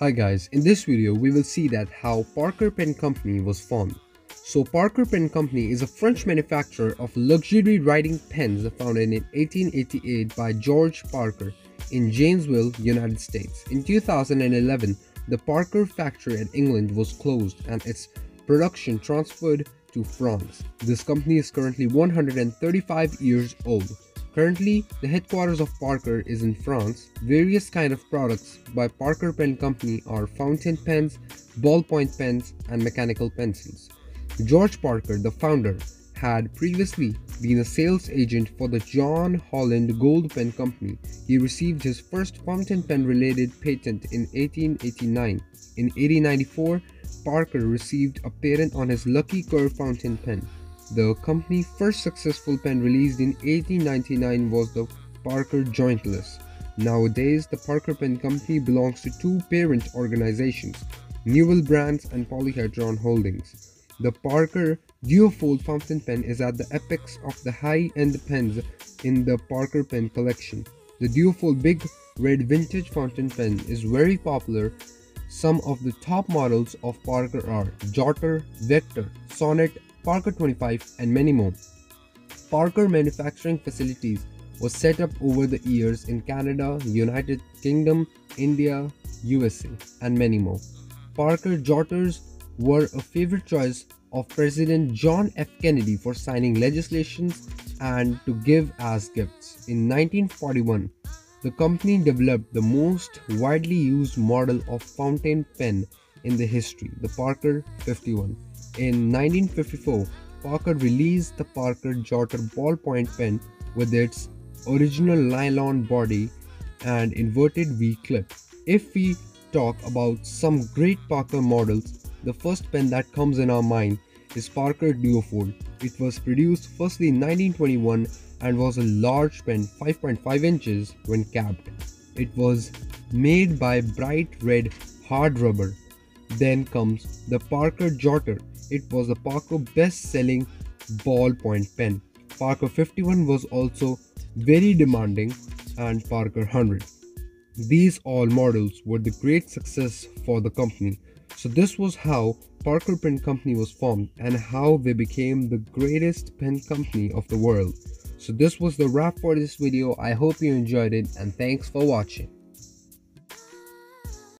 Hi guys, in this video we will see that how Parker Pen Company was formed. So Parker Pen Company is a French manufacturer of luxury writing pens founded in 1888 by George Parker in Janesville, United States. In 2011, the Parker factory in England was closed and its production transferred to France. This company is currently 135 years old. Currently, the headquarters of Parker is in France. Various kind of products by Parker Pen Company are fountain pens, ballpoint pens, and mechanical pencils. George Parker, the founder, had previously been a sales agent for the John Holland Gold Pen Company. He received his first fountain pen related patent in 1889. In 1894, Parker received a patent on his Lucky Curve fountain pen. The company's first successful pen released in 1899 was the Parker Jointless. Nowadays, the Parker Pen Company belongs to two parent organizations, Newell Brands and Polyhedron Holdings. The Parker Duofold fountain pen is at the apex of the high-end pens in the Parker Pen collection. The Duofold Big Red Vintage fountain pen is very popular. Some of the top models of Parker are Jotter, Vector, Sonnet, Parker 25 and many more. Parker manufacturing facilities was set up over the years in Canada, United Kingdom, India, USA and many more. Parker jotters were a favorite choice of President John F. Kennedy for signing legislations and to give as gifts. In 1941, the company developed the most widely used model of fountain pen in the history, the Parker 51. In 1954, Parker released the Parker Jotter ballpoint pen with its original nylon body and inverted V-clip. If we talk about some great Parker models, the first pen that comes in our mind is Parker Duofold. It was produced firstly in 1921 and was a large pen 5.5 inches when capped. It was made by bright red hard rubber. Then comes the Parker Jotter it was the Parker best-selling ballpoint pen. Parker 51 was also very demanding and Parker 100. These all models were the great success for the company. So this was how Parker Pen Company was formed and how they became the greatest pen company of the world. So this was the wrap for this video. I hope you enjoyed it and thanks for watching.